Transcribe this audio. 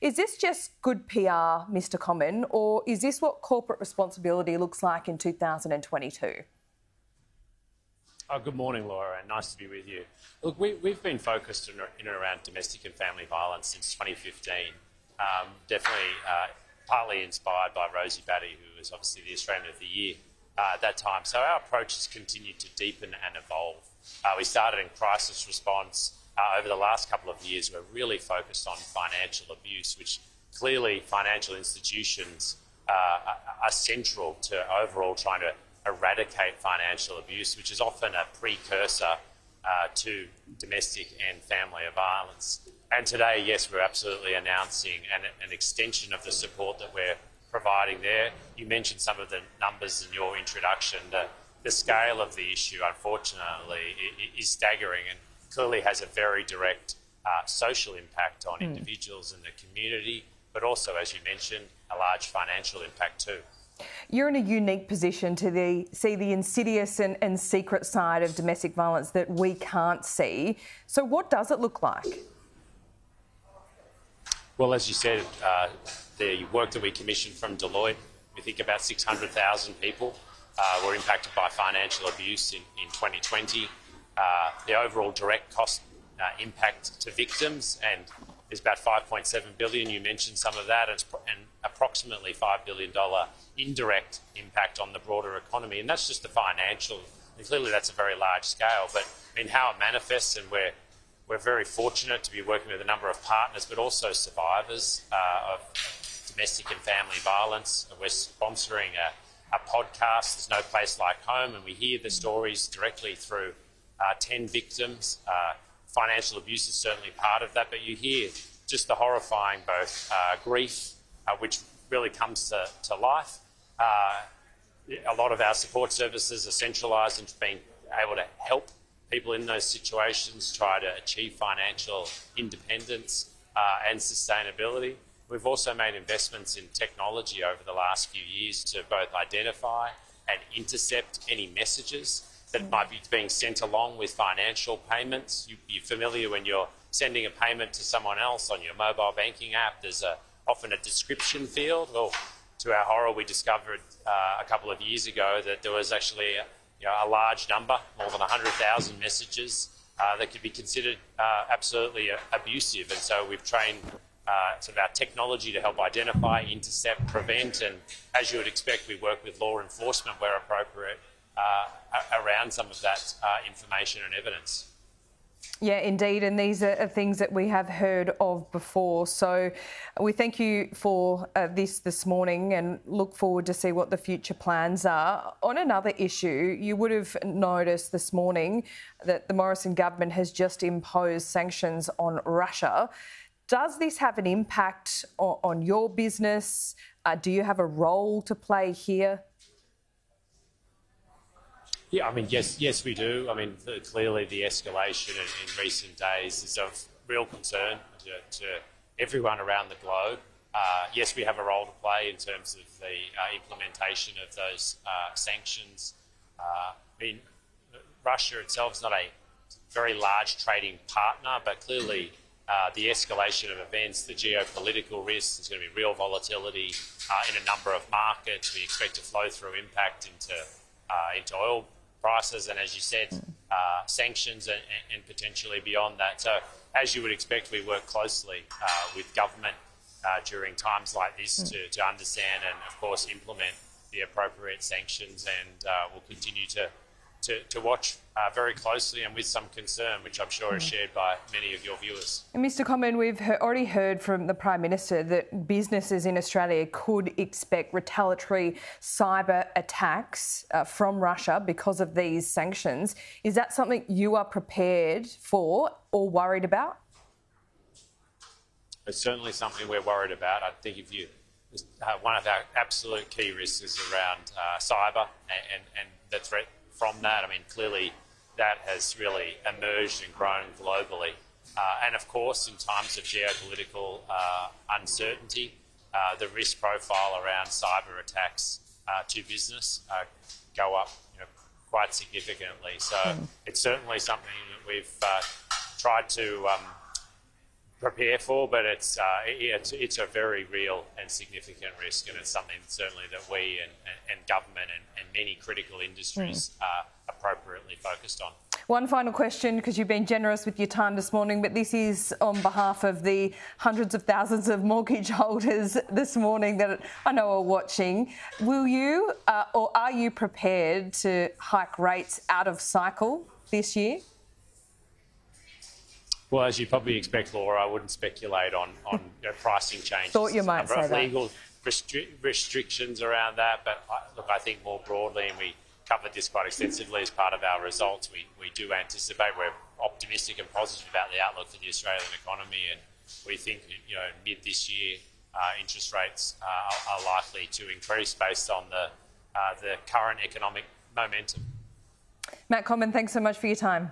Is this just good PR, Mr. Comyn, or is this what corporate responsibility looks like in 2022? Oh, good morning, Laura, and nice to be with you. Look, we, have been focused in, in, and around domestic and family violence since 2015. Um, definitely uh, partly inspired by Rosie Batty, who was obviously the Australian of the Year uh, at that time. So our approach has continued to deepen and evolve. Uh, we started in crisis response. Uh, over the last couple of years, we're really focused on financial abuse, which clearly financial institutions uh, are central to overall trying to eradicate financial abuse, which is often a precursor uh, to domestic and family violence. And today, yes, we're absolutely announcing an, an, extension of the support that we're providing there. You mentioned some of the numbers in your introduction. The, the scale of the issue, unfortunately, is staggering and clearly has a very direct uh, social impact on mm. individuals and the community, but also, as you mentioned, a large financial impact too. You're in a unique position to the, see the insidious and, and secret side of domestic violence that we can't see. So, what does it look like? Well, as you said, uh, the work that we commissioned from Deloitte, we think about 600,000 people uh, were impacted by financial abuse in, in 2020. Uh, the overall direct cost uh, impact to victims and is about 5.7 billion. You mentioned some of that, and, and approximately $5 billion indirect impact on the broader economy. And that's just the financial. And clearly, that's a very large scale. But I mean, how it manifests, and we're, we're very fortunate to be working with a number of partners, but also survivors uh, of domestic and family violence. We're sponsoring a, a podcast, There's No Place Like Home, and we hear the stories directly through uh, 10 victims. Uh, financial abuse is certainly part of that, but you hear just the horrifying both uh, grief, uh, which really comes to, to life. Uh, a lot of our support services are centralised into being able to help people in those situations try to achieve financial independence and sustainability. We've also made investments in technology over the last few years to both identify and intercept any messages that might be being sent along with financial payments. You, are familiar when you're sending a payment to someone else on your mobile banking app, there's a, often a description field. Well, to our horror, we discovered uh, a couple of years ago that there was actually a, you know, a large number, more than 100,000 messages uh, that could be considered uh, absolutely abusive. And so we've trained uh, sort of our technology to help identify, intercept, prevent, and as you would expect, we work with law enforcement where appropriate around some of that uh, information and evidence. Yeah, indeed. And these are things that we have heard of before. So we thank you for uh, this this morning and look forward to see what the future plans are. On another issue, you would have noticed this morning that the Morrison government has just imposed sanctions on Russia. Does this have an impact on, on your business? Uh, do you have a role to play here? Yeah, I mean, yes, yes, we do. I mean, clearly the escalation in, in recent days is of real concern to, to everyone around the globe. Uh, yes, we have a role to play in terms of the uh, implementation of those uh, sanctions. Uh, I mean, Russia itself is not a very large trading partner, but clearly uh, the escalation of events, the geopolitical risks, there's going to be real volatility uh, in a number of markets. We expect to flow through impact into into oil prices and, as you said, uh, sanctions and, and, potentially beyond that. So, as you would expect, we work closely uh, with government uh, during times like this to, to understand and, of course, implement the appropriate sanctions, and uh, we'll continue to to, to watch uh, very closely and with some concern, which I'm sure is mm. shared by many of your viewers. And Mr. Comyn, we've he- already heard from the Prime Minister that businesses in Australia could expect retaliatory cyber attacks uh, from Russia because of these sanctions. Is that something you are prepared for or worried about? It's certainly something we're worried about. I think if you uh, one of our absolute key risks is around uh, cyber and, and, and the threat from that. I mean, clearly that has really emerged and grown globally. Uh, and of course, in times of geopolitical uh, uncertainty, uh, the risk profile around cyber attacks uh, to business uh, go up you know, quite significantly. So mm. it's certainly something that we've uh, tried to um, prepare for, but it's, uh, it's, it's a very real and significant risk, and it's something certainly that we and, and government and, and, many critical industries mm. are appropriately focused on. One final question, because you've been generous with your time this morning, but this is on behalf of the hundreds of thousands of mortgage holders this morning that I know are watching. Will you uh, or are you prepared to hike rates out of cycle this year? Well, as you probably expect, Laura, I wouldn't speculate on, on you know, pricing changes. Thought you might say legal restri- restrictions around that, but I, look, I think more broadly, and we covered this quite extensively as part of our results, we, we do anticipate we're optimistic and positive about the outlook for the Australian economy, and we think you know mid this year uh, interest rates uh, are likely to increase based on the uh, the current economic momentum. Matt Comyn, thanks so much for your time.